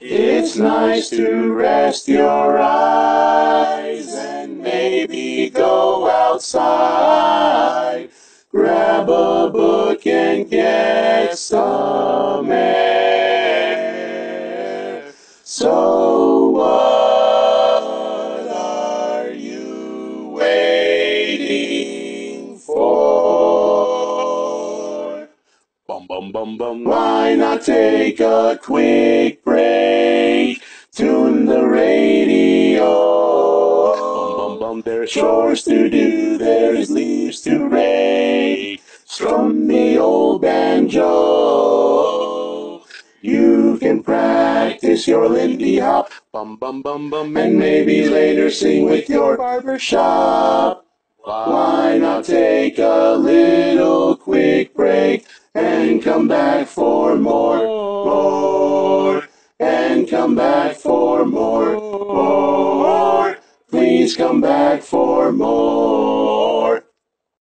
It's nice to rest your eyes and maybe go outside. Grab a book and get some air. So what are you waiting for? Bum bum bum bum. Why not take a quick break? Chores to do. There's leaves to rake. Strum the old banjo. You can practice your Lindy Hop. Bum bum bum bum. And maybe later sing with your barber shop. Why not take a little quick break and come back for more, more, Please come back for more.